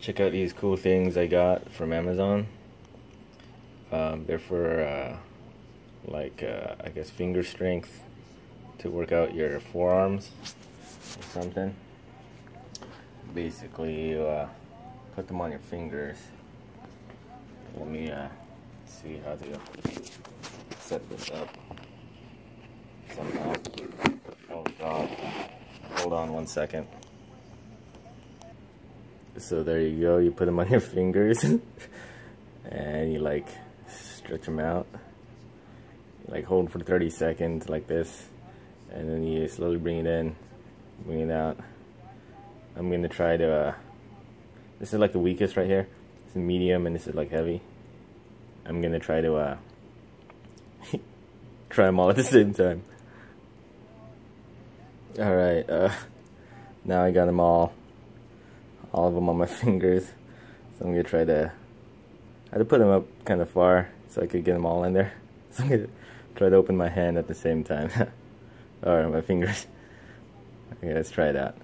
check out these cool things I got from Amazon. Um, they're for uh, like uh, I guess finger strength to work out your forearms or something. Basically, you uh, put them on your fingers. Let me uh, see how to set this up somehow. Oh God! Hold on one second. So there you go. You put them on your fingers, and you like stretch them out. You, like hold for 30 seconds like this, and then you slowly bring it in, bring it out. I'm gonna try to. Uh, this is like the weakest right here. it's medium, and this is like heavy. I'm gonna try to uh, try them all at the same time. All right. Uh, now I got them all, all of them on my fingers. So I'm gonna try to. I had to put them up kind of far so I could get them all in there. So I'm gonna try to open my hand at the same time. or my fingers. Okay, let's try it out.